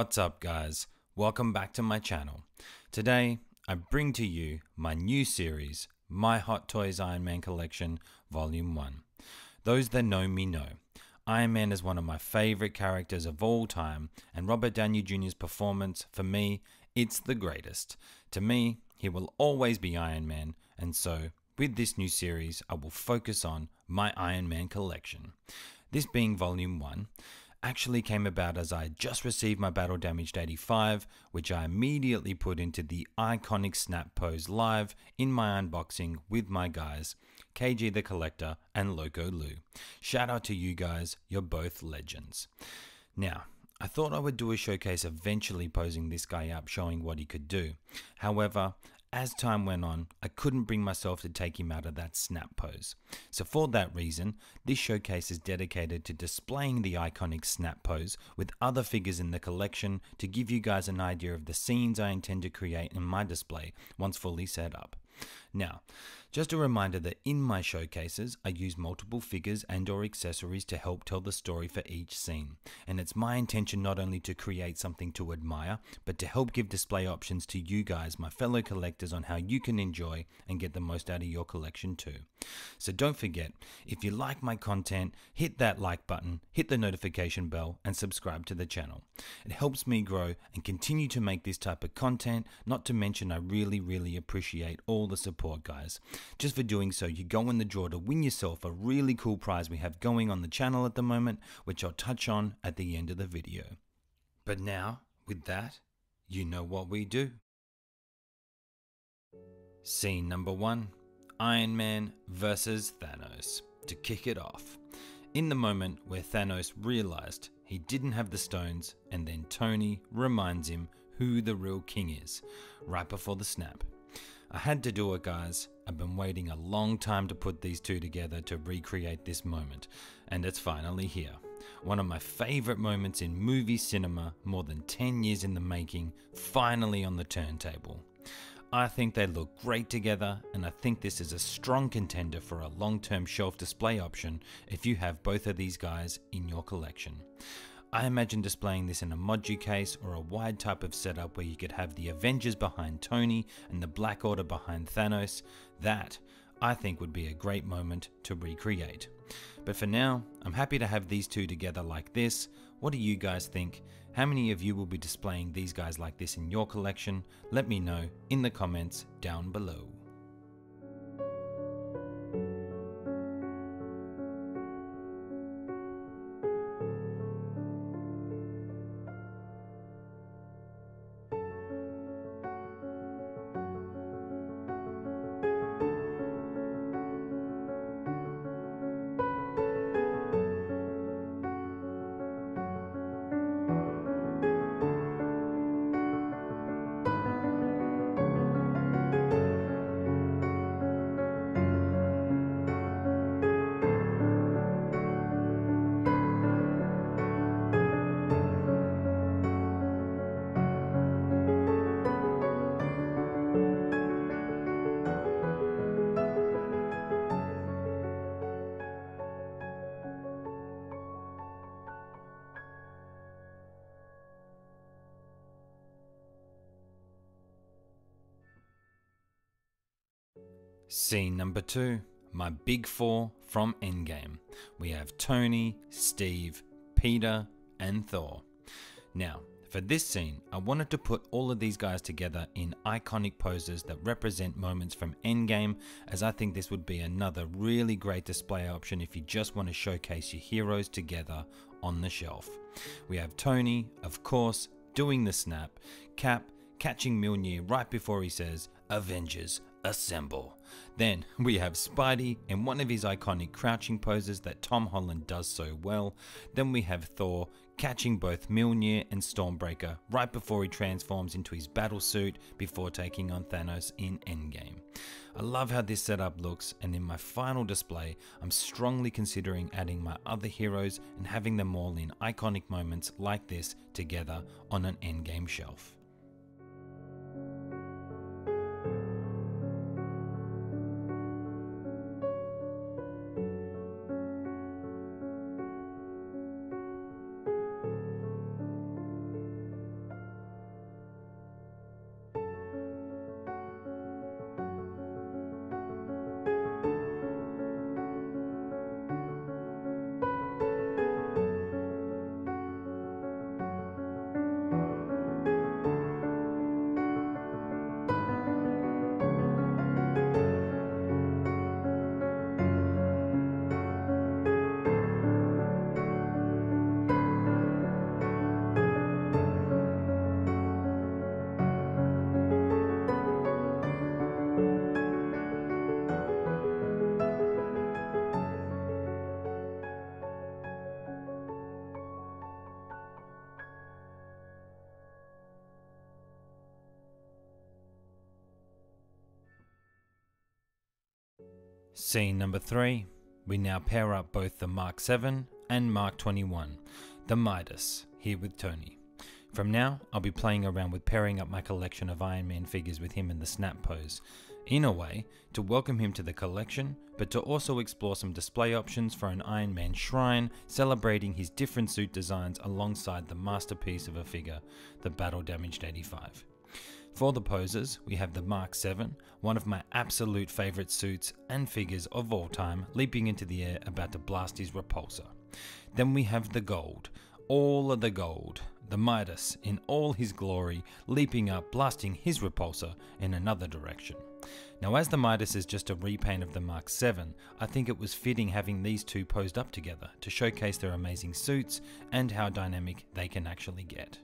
What's up, guys? Welcome back to my channel. Today, I bring to you my new series, My Hot Toys Iron Man Collection, Volume 1. Those that know me know. Iron Man is one of my favorite characters of all time, and Robert Downey Jr.'s performance, for me, it's the greatest. To me, he will always be Iron Man, and so, with this new series, I will focus on my Iron Man collection. This being Volume 1, actually came about as I just received my Battle Damaged 85, which I immediately put into the iconic snap pose live in my unboxing with my guys, KG the Collector and Loco Lou. Shout out to you guys, you're both legends. Now, I thought I would do a showcase eventually posing this guy up showing what he could do. However, as time went on, I couldn't bring myself to take him out of that snap pose. So, for that reason, this showcase is dedicated to displaying the iconic snap pose with other figures in the collection to give you guys an idea of the scenes I intend to create in my display once fully set up. Now, just a reminder that in my showcases, I use multiple figures and or accessories to help tell the story for each scene. And it's my intention not only to create something to admire, but to help give display options to you guys, my fellow collectors, on how you can enjoy and get the most out of your collection too. So don't forget, if you like my content, hit that like button, hit the notification bell, and subscribe to the channel. It helps me grow and continue to make this type of content, not to mention I really, really appreciate all the support, guys. Just for doing so, you go in the draw to win yourself a really cool prize we have going on the channel at the moment, which I'll touch on at the end of the video. But now, with that, you know what we do. Scene number one Iron Man versus Thanos to kick it off. In the moment where Thanos realized he didn't have the stones, and then Tony reminds him who the real king is, right before the snap. I had to do it, guys. I've been waiting a long time to put these two together to recreate this moment, and it's finally here. One of my favorite moments in movie cinema, more than 10 years in the making, finally on the turntable. I think they look great together, and I think this is a strong contender for a long term shelf display option if you have both of these guys in your collection. I imagine displaying this in a Modu case or a wide type of setup where you could have the Avengers behind Tony and the Black Order behind Thanos. That, I think, would be a great moment to recreate. But for now, I'm happy to have these two together like this. What do you guys think? How many of you will be displaying these guys like this in your collection? Let me know in the comments down below. Scene number two My Big Four from Endgame. We have Tony, Steve, Peter, and Thor. Now, for this scene, I wanted to put all of these guys together in iconic poses that represent moments from Endgame, as I think this would be another really great display option if you just want to showcase your heroes together on the shelf. We have Tony, of course, doing the snap, Cap catching Mjolnir right before he says, Avengers, assemble. Then we have Spidey in one of his iconic crouching poses that Tom Holland does so well. Then we have Thor catching both Mjolnir and Stormbreaker right before he transforms into his battle suit before taking on Thanos in Endgame. I love how this setup looks and in my final display I'm strongly considering adding my other heroes and having them all in iconic moments like this together on an Endgame shelf. Scene number 3. We now pair up both the Mark 7 and Mark 21, the Midas, here with Tony. From now, I'll be playing around with pairing up my collection of Iron Man figures with him in the snap pose, in a way to welcome him to the collection, but to also explore some display options for an Iron Man shrine celebrating his different suit designs alongside the masterpiece of a figure, the battle damaged 85. For the poses, we have the Mark 7, one of my absolute favourite suits and figures of all time, leaping into the air about to blast his repulsor. Then we have the gold, all of the gold, the Midas in all his glory, leaping up, blasting his repulsor in another direction. Now, as the Midas is just a repaint of the Mark 7, I think it was fitting having these two posed up together to showcase their amazing suits and how dynamic they can actually get.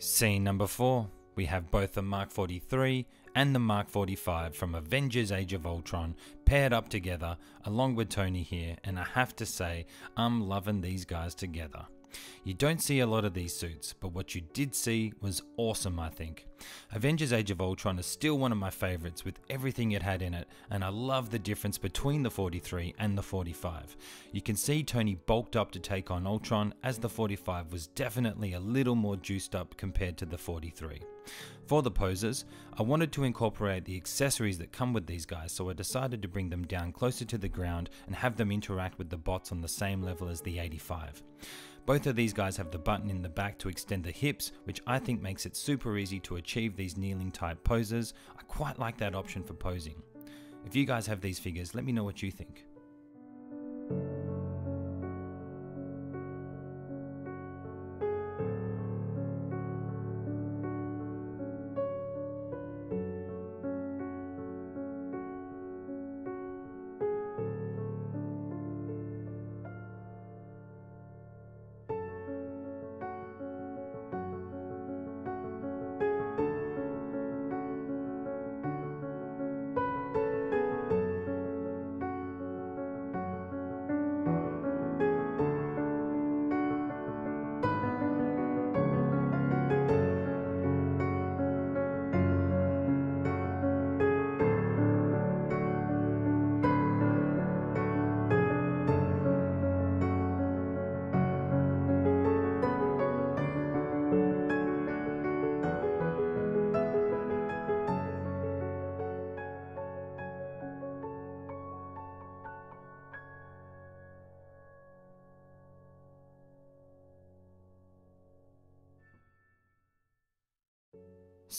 Scene number 4. We have both the Mark 43 and the Mark 45 from Avengers Age of Ultron paired up together along with Tony here and I have to say I'm loving these guys together. You don't see a lot of these suits, but what you did see was awesome, I think. Avengers Age of Ultron is still one of my favourites with everything it had in it, and I love the difference between the 43 and the 45. You can see Tony bulked up to take on Ultron, as the 45 was definitely a little more juiced up compared to the 43. For the poses, I wanted to incorporate the accessories that come with these guys, so I decided to bring them down closer to the ground and have them interact with the bots on the same level as the 85. Both of these guys have the button in the back to extend the hips, which I think makes it super easy to achieve these kneeling type poses. I quite like that option for posing. If you guys have these figures, let me know what you think.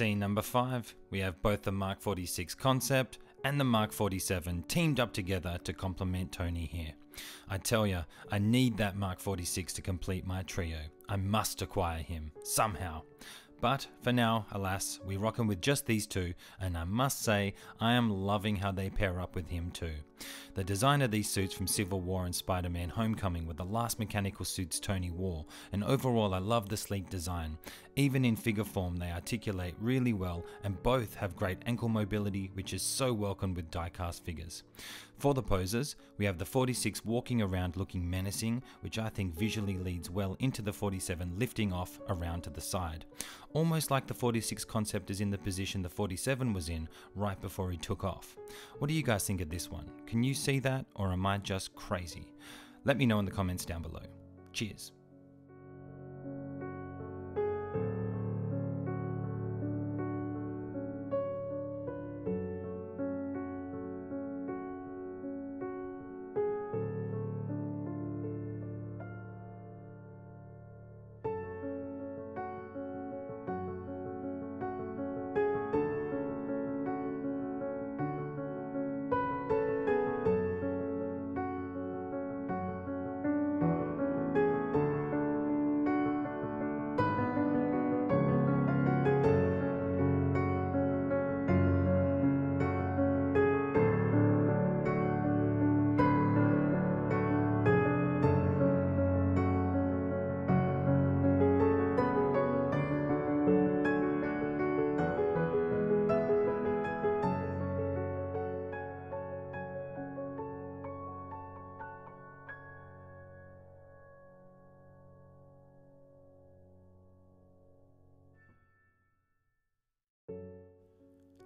Scene number 5, we have both the Mark 46 concept and the Mark 47 teamed up together to complement Tony here. I tell ya, I need that Mark 46 to complete my trio. I must acquire him, somehow. But for now, alas, we're rocking with just these two, and I must say, I am loving how they pair up with him too. The design of these suits from Civil War and Spider Man Homecoming were the last mechanical suits Tony wore, and overall, I love the sleek design. Even in figure form, they articulate really well, and both have great ankle mobility, which is so welcome with diecast figures. For the poses, we have the 46 walking around looking menacing, which I think visually leads well into the 47 lifting off around to the side. Almost like the 46 concept is in the position the 47 was in right before he took off. What do you guys think of this one? Can you see that, or am I just crazy? Let me know in the comments down below. Cheers.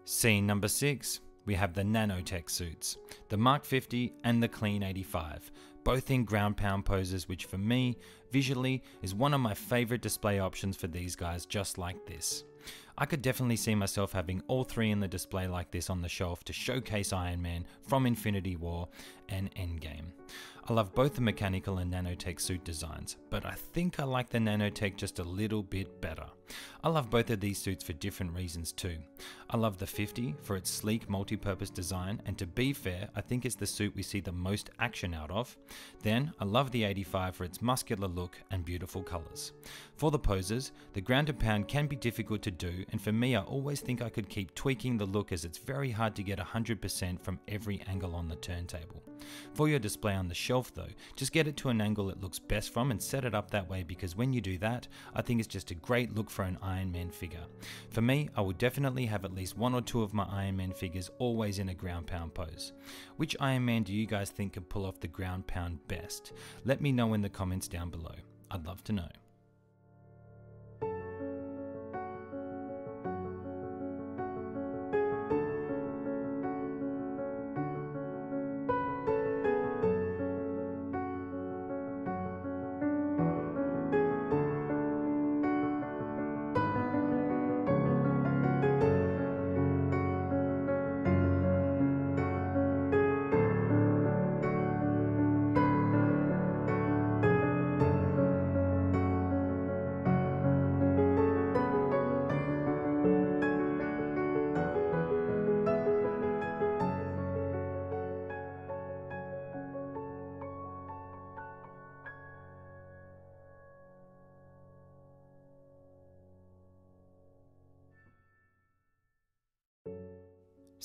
Scene number 6 we have the Nanotech suits, the Mark 50 and the Clean 85, both in ground pound poses, which for me, visually, is one of my favorite display options for these guys just like this. I could definitely see myself having all three in the display like this on the shelf to showcase Iron Man from Infinity War and Endgame. I love both the mechanical and nanotech suit designs, but I think I like the nanotech just a little bit better. I love both of these suits for different reasons too. I love the 50 for its sleek multi-purpose design and to be fair, I think it's the suit we see the most action out of. Then I love the 85 for its muscular look and beautiful colours. For the poses, the ground and pound can be difficult to do and for me I always think I could keep tweaking the look as it's very hard to get 100% from every angle on the turntable. For your display on the shelf though, just get it to an angle it looks best from and set it up that way because when you do that, I think it's just a great look for an Iron Man figure. For me, I will definitely have at least one or two of my Iron Man figures always in a ground pound pose. Which Iron Man do you guys think could pull off the ground pound best? Let me know in the comments down below. I'd love to know.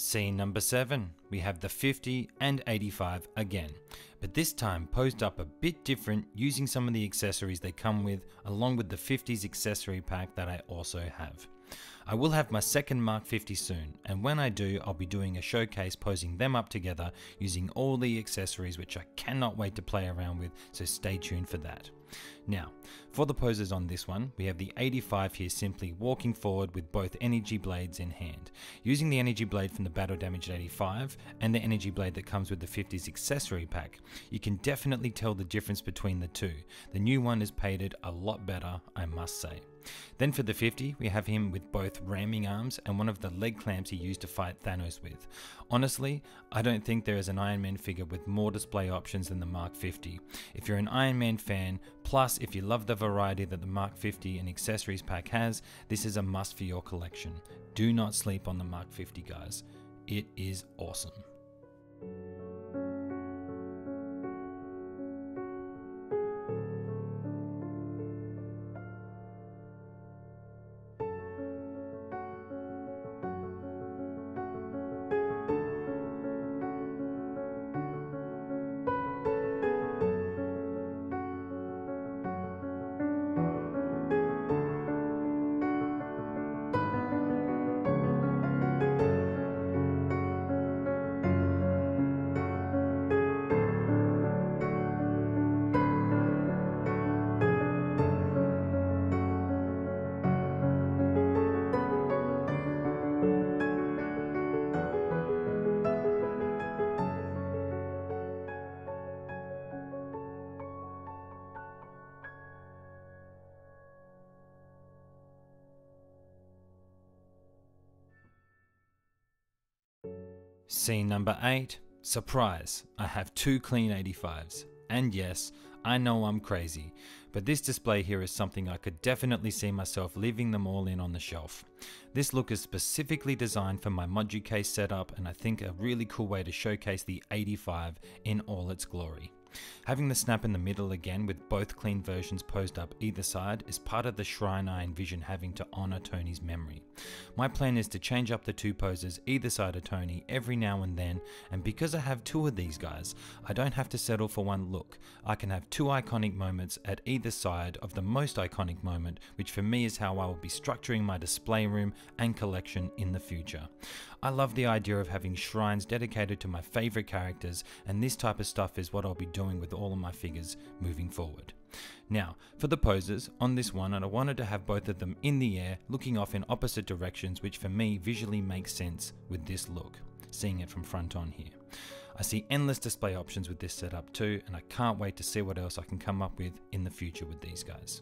Scene number 7, we have the 50 and 85 again, but this time posed up a bit different using some of the accessories they come with along with the 50s accessory pack that I also have. I will have my second Mark 50 soon, and when I do, I'll be doing a showcase posing them up together using all the accessories which I cannot wait to play around with, so stay tuned for that. Now, for the poses on this one, we have the 85 here simply walking forward with both energy blades in hand. Using the energy blade from the battle damaged 85 and the energy blade that comes with the 50's accessory pack, you can definitely tell the difference between the two. The new one is painted a lot better, I must say. Then for the 50, we have him with both ramming arms and one of the leg clamps he used to fight Thanos with. Honestly, I don't think there is an Iron Man figure with more display options than the Mark 50. If you're an Iron Man fan, plus if you love the variety that the Mark 50 and accessories pack has, this is a must for your collection. Do not sleep on the Mark 50 guys. It is awesome. Scene number 8 Surprise! I have two clean 85s. And yes, I know I'm crazy, but this display here is something I could definitely see myself leaving them all in on the shelf. This look is specifically designed for my Modu case setup and I think a really cool way to showcase the 85 in all its glory. Having the snap in the middle again with both clean versions posed up either side is part of the shrine I envision having to honour Tony's memory. My plan is to change up the two poses either side of Tony every now and then and because I have two of these guys, I don't have to settle for one look. I can have two iconic moments at either side of the most iconic moment which for me is how I will be structuring my display room and collection in the future. I love the idea of having shrines dedicated to my favourite characters and this type of stuff is what I'll be doing with all of my figures moving forward. Now, for the poses on this one, and I wanted to have both of them in the air, looking off in opposite directions, which for me visually makes sense with this look, seeing it from front on here. I see endless display options with this setup too, and I can't wait to see what else I can come up with in the future with these guys.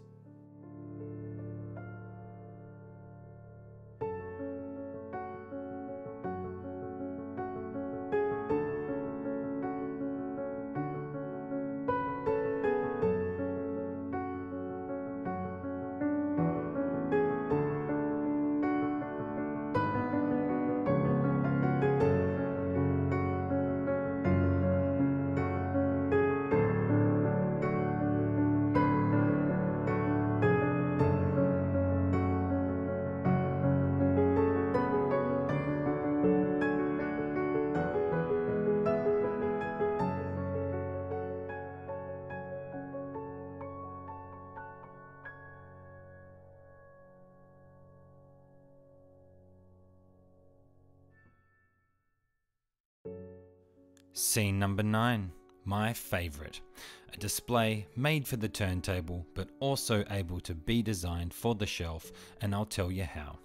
Scene number 9, my favourite. A display made for the turntable but also able to be designed for the shelf and I'll tell you how.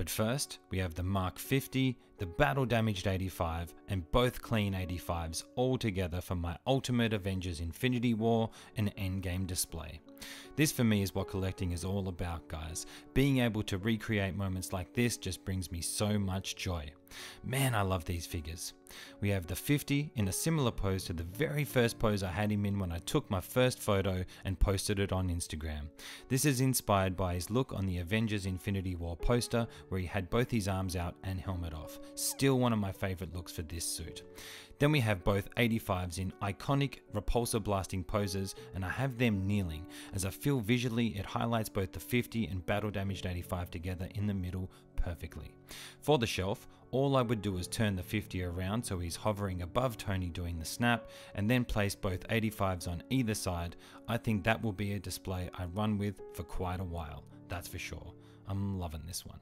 But first, we have the Mark 50, the Battle Damaged 85, and both clean 85s all together for my Ultimate Avengers Infinity War and Endgame display. This for me is what collecting is all about, guys. Being able to recreate moments like this just brings me so much joy. Man, I love these figures. We have the 50 in a similar pose to the very first pose I had him in when I took my first photo and posted it on Instagram. This is inspired by his look on the Avengers Infinity War poster where he had both his arms out and helmet off. Still one of my favourite looks for this suit. Then we have both 85s in iconic repulsor blasting poses and I have them kneeling as I feel visually it highlights both the 50 and battle damaged 85 together in the middle perfectly. For the shelf, all I would do is turn the 50 around so he's hovering above Tony doing the snap and then place both 85s on either side. I think that will be a display I run with for quite a while, that's for sure. I'm loving this one.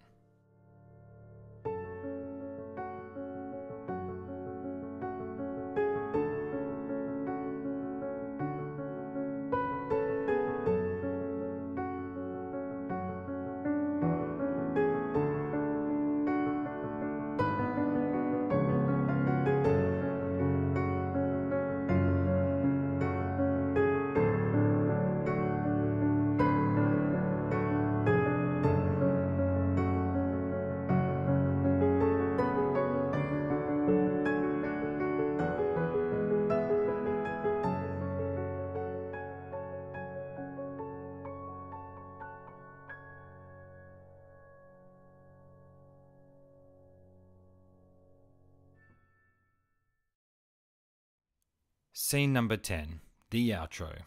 Scene number 10, the outro.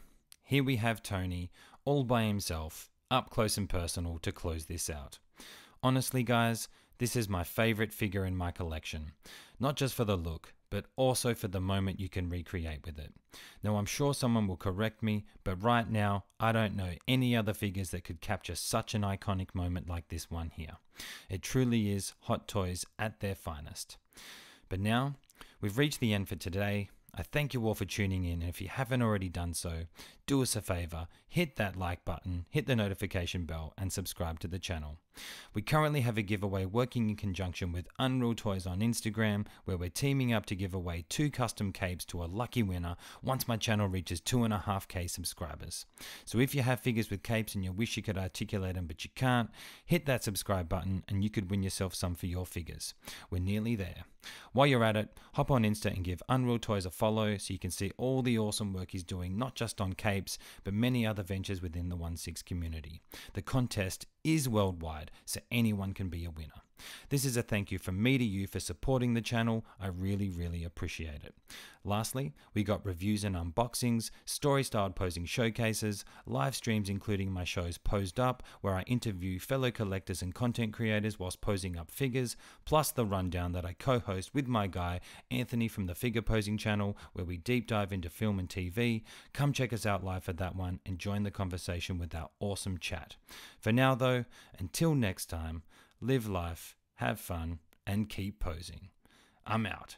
Here we have Tony, all by himself, up close and personal to close this out. Honestly, guys, this is my favourite figure in my collection. Not just for the look, but also for the moment you can recreate with it. Now, I'm sure someone will correct me, but right now, I don't know any other figures that could capture such an iconic moment like this one here. It truly is Hot Toys at their finest. But now, we've reached the end for today. I thank you all for tuning in, and if you haven't already done so, do us a favor, hit that like button, hit the notification bell, and subscribe to the channel. We currently have a giveaway working in conjunction with Unreal Toys on Instagram, where we're teaming up to give away two custom capes to a lucky winner once my channel reaches 2.5k subscribers. So if you have figures with capes and you wish you could articulate them but you can't, hit that subscribe button and you could win yourself some for your figures. We're nearly there. While you're at it, hop on Insta and give Unreal Toys a follow so you can see all the awesome work he's doing, not just on capes, but many other ventures within the 1-6 community. The contest is worldwide, so anyone can be a winner. This is a thank you from me to you for supporting the channel. I really, really appreciate it. Lastly, we got reviews and unboxings, story styled posing showcases, live streams including my shows Posed Up, where I interview fellow collectors and content creators whilst posing up figures, plus the rundown that I co host with my guy Anthony from the Figure Posing channel, where we deep dive into film and TV. Come check us out live for that one and join the conversation with our awesome chat. For now, though, until next time, live life, have fun, and keep posing. I'm out.